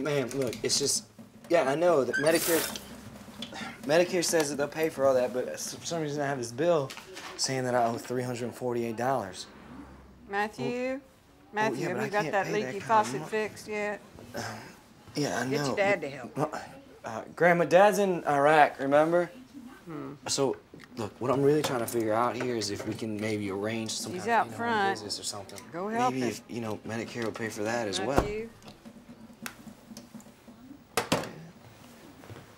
Man, look, it's just, yeah, I know that Medicare, Medicare says that they'll pay for all that, but for some reason I have this bill saying that I owe $348. Matthew? Matthew, yeah, but have I you got can't that pay that leaky kind of faucet mon- fixed yet? Yeah, I know. Get your dad to help. Uh, Grandma, Dad's in Iraq, remember? Hmm. So, look, what I'm really trying to figure out here is if we can maybe arrange some He's kind out of you know, front. business or something. Go help maybe him. if, you know, Medicare will pay for that as well. Matthew?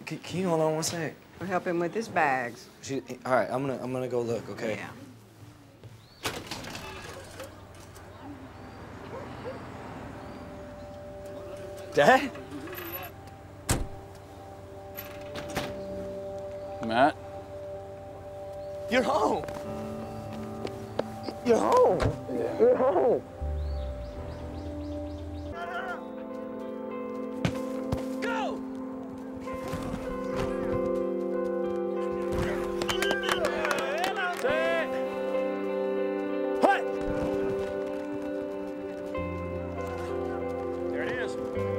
Can, can you hold on one sec? We'll help him with his bags. She, all right, I'm gonna, I'm gonna go look, okay? Yeah. Dad? Matt? You're home. You're home. You're home.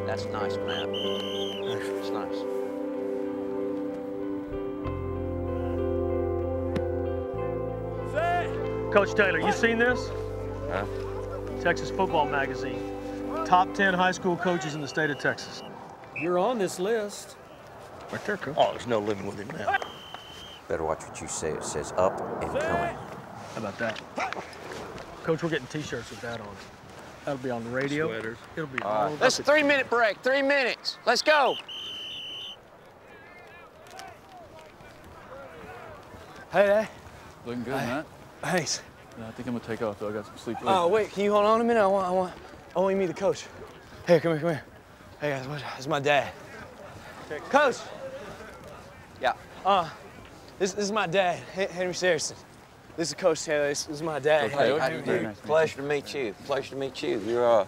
That's nice, man. It's nice. Coach Taylor, you seen this? Huh? Texas Football Magazine. Top 10 high school coaches in the state of Texas. You're on this list. Right there, Coach. Oh, there's no living with him now. Better watch what you say. It says up and coming. How about that? Coach, we're getting t-shirts with that on it. That'll be on the radio. Sweaters. It'll be all over That's the- a three minute break. Three minutes. Let's go. Hey, Dad. Looking good, Matt. Thanks. Yeah, I think I'm gonna take off though. I got some sleep. Oh, wait, can you hold on a minute? I want, I want, I want you to meet the coach. Here, come here, come here. Hey, guys, what, this is my dad. Coach, Yeah. uh, this, this is my dad, Henry Saracen. This is Coach Taylor. This, this is my dad. Hey, Taylor. how you Very doing? nice Pleasure to meet you. Pleasure to meet you. You're uh,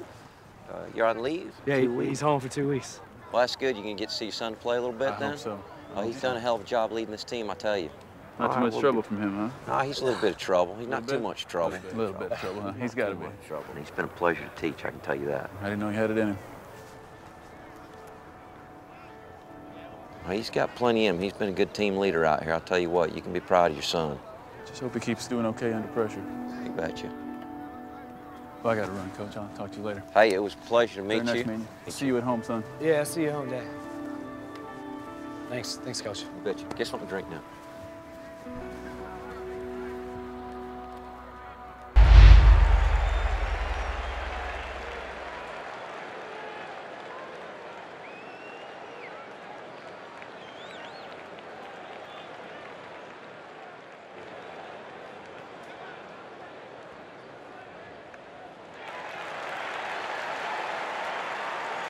uh you're on leave. Yeah, he- he's home for two weeks. Well, that's good. You can get to see your son play a little bit I then. hope so. Oh, he's done a hell of a job leading this team, I tell you. Not too much trouble from him, huh? Nah, he's a little bit of trouble. He's not Little too much trouble. A little bit of trouble, huh? He's got to be. Trouble. He's been a pleasure to teach. I can tell you that. I didn't know he had it in him. Well, he's got plenty in him. He's been a good team leader out here. I'll tell you what. You can be proud of your son. Just hope he keeps doing okay under pressure. You betcha. Well, I got to run, Coach. I'll talk to you later. Hey, it was a pleasure to meet Very nice you. meeting you. See you at home, son. Yeah, I'll see you home, Dad. Thanks, thanks, Coach. You betcha. Get something to drink now.